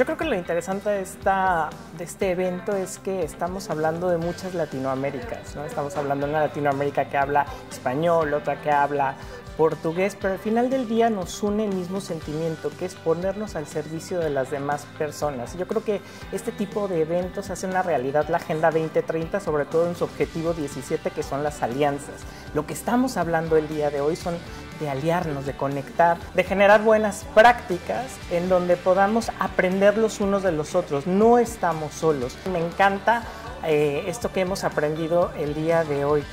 Yo creo que lo interesante de, esta, de este evento es que estamos hablando de muchas Latinoaméricas, ¿no? Estamos hablando de una Latinoamérica que habla español, otra que habla portugués, pero al final del día nos une el mismo sentimiento, que es ponernos al servicio de las demás personas. Yo creo que este tipo de eventos hacen una realidad la Agenda 2030, sobre todo en su objetivo 17, que son las alianzas. Lo que estamos hablando el día de hoy son de aliarnos, de conectar, de generar buenas prácticas en donde podamos aprender los unos de los otros. No estamos solos. Me encanta eh, esto que hemos aprendido el día de hoy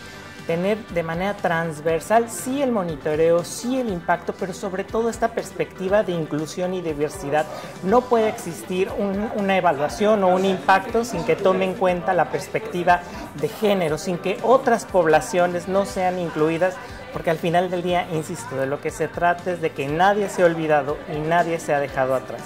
tener de manera transversal sí el monitoreo, sí el impacto, pero sobre todo esta perspectiva de inclusión y diversidad. No puede existir una evaluación o un impacto sin que tome en cuenta la perspectiva de género, sin que otras poblaciones no sean incluidas, porque al final del día, insisto, de lo que se trata es de que nadie se ha olvidado y nadie se ha dejado atrás.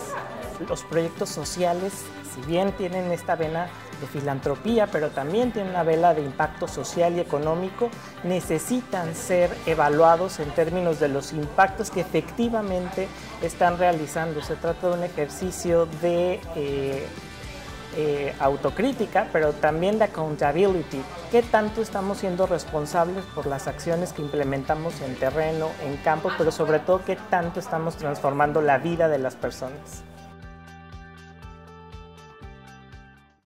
Los proyectos sociales, si bien tienen esta vena de filantropía, pero también tiene una vela de impacto social y económico, necesitan ser evaluados en términos de los impactos que efectivamente están realizando. Se trata de un ejercicio de eh, eh, autocrítica, pero también de accountability. ¿Qué tanto estamos siendo responsables por las acciones que implementamos en terreno, en campo, pero sobre todo qué tanto estamos transformando la vida de las personas?